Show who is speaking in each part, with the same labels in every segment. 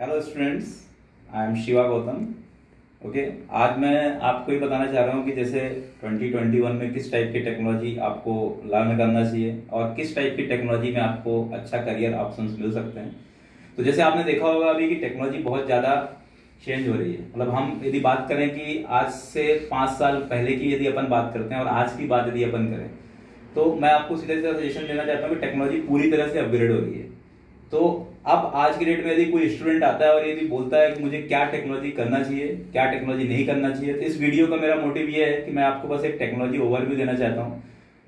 Speaker 1: Hello students I am Shiva Gautam okay आज मैं आपको ये बताना चाह रहा हूँ कि जैसे 2021 में किस टाइप की टेक्नोलॉजी आपको लर्न करना चाहिए और किस टाइप की टेक्नोलॉजी में आपको अच्छा करियर ऑप्शंस मिल सकते हैं। तो जैसे आपने देखा होगा अभी कि टेक्नोलॉजी बहुत ज़्यादा चेंज हो रही है। मतलब हम यदि बात करें कि आज से पाँच साल पहले की यदि अपन बात करते हैं और आज की बात यदि अपन करें तो मैं आपको सीधा सीधा सजेशन देना चाहता हूँ कि टेक्नोलॉजी पूरी तरह से अपग्रेड हो रही है। तो अब आज की डेट में यदि कोई स्टूडेंट आता है और यदि बोलता है कि मुझे क्या टेक्नोलॉजी करना चाहिए, क्या टेक्नोलॉजी नहीं करना चाहिए तो इस वीडियो का मेरा मोटिव ये है कि मैं आपको बस एक टेक्नोलॉजी ओवरव्यू देना चाहता हूँ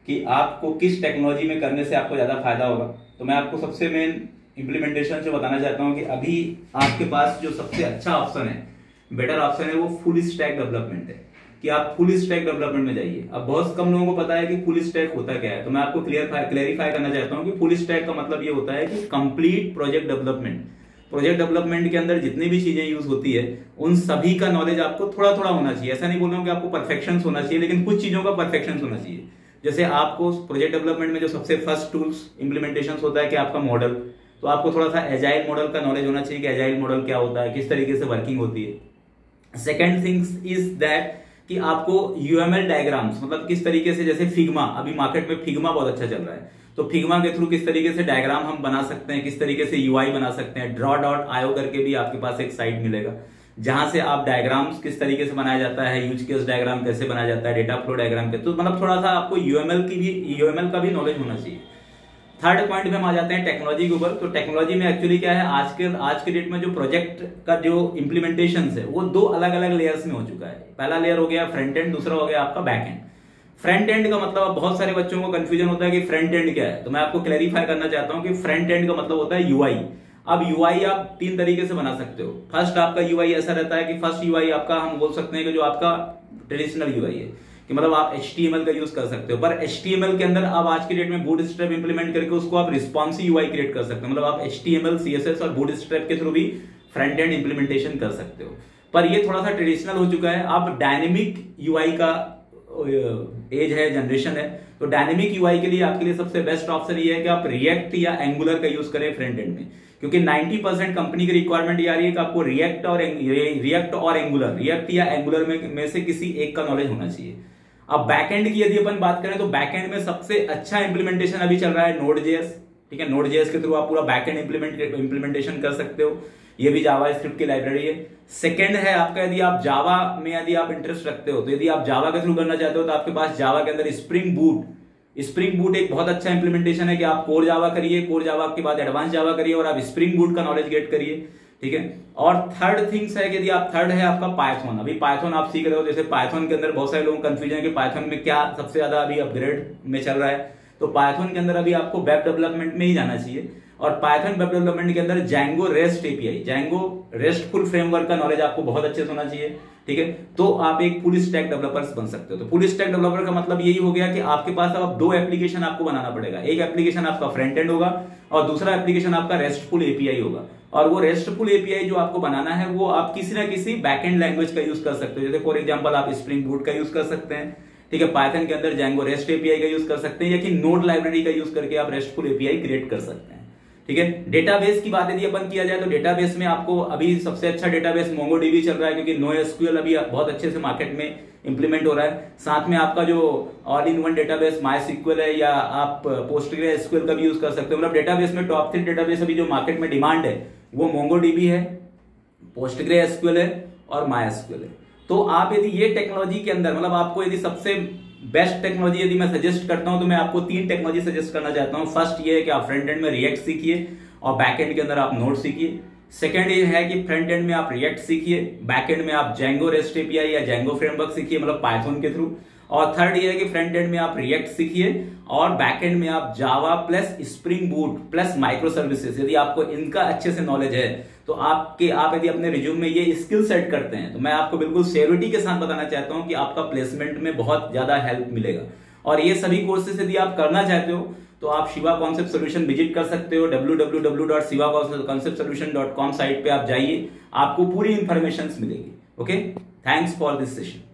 Speaker 1: कि आपको किस टेक्नोलॉजी में करने से आपको ज़्यादा फ़ायदा होगा। तो मैं आपको सबसे मेन इम्प्लीमेंटेशन से बताना चाहता हूँ कि अभी आपके पास जो सबसे अच्छा ऑप्शन है बेटर ऑप्शन है, वो फुल स्टैक डेवलपमेंट है। कि आप फुल स्टैक डेवलपमेंट में जाइए। अब बहुत कम लोगों को पता है कि फुल स्टैक होता क्या है। तो मैं आपको क्लियर क्लैरिफाई करना चाहता हूँ कि फुल स्टैक का मतलब ये होता है कि complete project development project development के अंदर जितनी भी चीज़ें यूज़ होती है, उन सभी का नॉलेज आपको थोड़ा थोड़ा होना चाहिए। ऐसा नहीं बोल रहा हूँ कि आपको परफेक्शन होना चाहिए, लेकिन कुछ चीज़ों का परफेक्शन होना चाहिए। जैसे आपको प्रोजेक्ट डेवलपमेंट में जो सबसे फ़र्स्ट टूल्स इंप्लीमेंटेशन होता है कि आपका मॉडल तो आपको थोड़ा सा एजाइल मॉडल का नॉलेज होना चाहिए कि एजाइल मॉडल क्या होता है, किस तरीके से वर्किंग होती है। सेकेंड थिंग्स इज़ दैट कि आपको यूएमएल डायग्राम्स मतलब किस तरीके से, जैसे फिग्मा अभी मार्केट में फिग्मा बहुत अच्छा चल रहा है। तो फिग्मा के थ्रू किस तरीके से डायग्राम हम बना सकते हैं, किस तरीके से यूआई बना सकते हैं ड्रॉ डॉट आयो करके भी आपके पास एक साइट मिलेगा, जहाँ से आप डायग्राम्स किस तरीके से बनाया जाता है यूज़ केस डायग्राम कैसे बनाया जाता है डेटा फ्लो डायग्राम के तो मतलब थोड़ा सा आपको यूएमएल की भी यूएमएल का भी नॉलेज होना चाहिए। थर्ड पॉइंट में हम आ जाते हैं टेक्नोलॉजी के ऊपर। तो टेक्नोलॉजी में एक्चुअली क्या है? आज के आज के डेट में जो प्रोजेक्ट का जो इम्प्लीमेंटेशन है, वो दो अलग अलग लेयर्स में हो चुका है। पहला लेयर हो गया फ्रंट एंड दूसरा हो गया आपका बैक एंड फ्रंट एंड का मतलब बहुत सारे बच्चों को कंफ्यूजन होता है कि फ्रंट एंड क्या है। तो मैं आपको क्लैरिफाई करना चाहता हूँ कि फ्रंट एंड का मतलब होता है यूआई अब यूआई आप तीन तरीके से बना सकते हो। फ़र्स्ट आपका यूआई ऐसा रहता है कि फ़र्स्ट यूआई आपका हम बोल सकते हैं कि जो आपका ट्रेडिशनल यूआई है। कि मतलब आप एच का यूज़ कर सकते हो। पर एच के अंदर आप आज की डेट में बूट स्ट्रेप इंप्लीमेंट करके उसको आप रिस्पॉन्सिव यूआई क्रिएट कर सकते हो। मतलब आप एच टी और बूट स्ट्रेप के थ्रू भी फ्रंट एंड इंप्लीमेंटेशन कर सकते हो। पर ये थोड़ा सा ट्रेडिशनल हो चुका है। आप डायनेमिक यूआई का एज है जनरेशन है तो डायनेमिक यूआई के लिए आपके लिए सबसे बेस्ट ऑप्शन ये है कि आप रिएक्ट या एंगुलर का यूज़ करें फ्रंट एंड में। क्योंकि 90 परसेंट कंपनी की रिक्वायरमेंट ये आ रही है कि आपको रिएक्ट और रिएक्ट और एंगुलर रिएक्ट या एंगुलर में, में से किसी एक का नॉलेज होना चाहिए। अब बैकएंड की यदि अपन बात करें तो बैकएंड में सबसे अच्छा इंप्लीमेंटेशन अभी चल रहा है नोड जेएस ठीक है? नोड जेएस के थ्रू आप पूरा बैकएंड इंप्लीमेंट इंप्लीमेंटेशन कर सकते हो। ये भी जावा स्क्रिप्ट की लाइब्रेरी है। सेकंड है आपका यदि आप जावा में यदि आप इंटरेस्ट रखते हो तो यदि आप जावा के थ्रू करना चाहते हो तो आपके पास जावा के अंदर स्प्रिंग बूट स्प्रिंग बूट एक बहुत अच्छा इंप्लीमेंटेशन है कि आप कोर जावा करिए कोर जावा के बाद एडवांस जावा करिए और आप स्प्रिंग बूट का नॉलेज गेट करिए, ठीक है? और थर्ड थिंग्स है यदि आप थर्ड है आपका पाइथन अभी पाइथन आप सीख रहे हो, जैसे पाइथन के अंदर बहुत सारे लोग कंफ्यूजन है कि पाइथन में क्या सबसे ज़्यादा अभी अपग्रेड में चल रहा है। तो पाइथन के अंदर अभी आपको वेब डेवलपमेंट में ही जाना चाहिए। और पाइथन वेब डेवलपमेंट के अंदर Django REST API Django RESTful framework का नॉलेज आपको बहुत अच्छे से होना चाहिए, ठीक है? तो आप एक फुल स्टैक डेवलपर्स बन सकते हो। तो फुल स्टैक डेवलपर का मतलब यही हो गया कि आपके पास अब दो एप्लीकेशन आपको बनाना पड़ेगा। एक एप्लीकेशन आपका फ्रंट एंड होगा और दूसरा एप्लीकेशन आपका रेस्टफुल एपीआई होगा। और वो रेस्टफुल एपीआई जो आपको बनाना है, वो आप किसी ना किसी बैकएंड लैंग्वेज का यूज़ कर सकते हो। जैसे फॉर एग्जांपल आप स्प्रिंग बूट का यूज़ कर सकते हैं। ठीक है पाइथन के अंदर जैंगो रेस्ट एपीआई का यूज़ कर सकते हैं या कि नोड लाइब्रेरी का यूज़ करके आप रेस्टफुल एपीआई क्रिएट कर सकते हैं। ठीक है डेटाबेस की बात यदि अपन किया जाए तो डेटाबेस में आपको अभी सबसे अच्छा डेटाबेस मोंगोडीबी चल रहा है क्योंकि नो एसक्यूएल अभी बहुत अच्छे से मार्केट में इंप्लीमेंट हो रहा है। साथ में आपका जो all in one database MySQL है या आप पोस्टग्रे एसक्यूएल का भी यूज़ कर सकते हो। मतलब डेटाबेस में टॉप थ्री डेटाबेस अभी जो मार्केट में डिमांड है, वो मोंगोडीबी है पोस्टग्रे एसक्यूएल है और माई एसक्यूएल है। तो आप यदि ये टेक्नोलॉजी के अंदर मतलब आपको यदि सबसे बेस्ट टेक्नोलॉजी यदि मैं सजेस्ट करता हूँ तो मैं आपको तीन टेक्नोलॉजी सजेस्ट करना चाहता हूँ। फ़र्स्ट ये है कि आप फ्रंट एंड में रिएक्ट सीखिए और बैक एंड के अंदर आप नोट सीखिए। सेकेंड ये है कि फ्रंट एंड में आप रिएक्ट सीखिए। बैक एंड में आप जेंगो रेस्ट एपीआई या जेंगो फ्रेमवर्क सीखिए मतलब पाइथन के थ्रू और थर्ड ये है कि फ्रंट एंड में आप रिएक्ट सीखिए और बैक एंड में आप Java plus Spring Boot plus micro services यदि आपको इनका अच्छे से नॉलेज है तो आपके, आप यदि अपने रिज्यूम में ये स्किल सेट करते हैं तो मैं आपको बिल्कुल सेरिटी के साथ बताना चाहता हूँ कि आपका प्लेसमेंट में बहुत ज़्यादा हेल्प मिलेगा। और ये सभी कोर्सेज यदि आप करना चाहते हो तो आप शिवा कॉन्सेप्ट सोल्यूशन विज़िट कर सकते हो कॉम साइट पे आप जाइए, आपको पूरी इंफॉर्मेशन मिलेगी। Okay thanks for this session